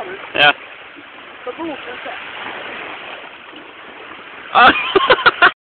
colours. Yeah. The boken sen. Ah.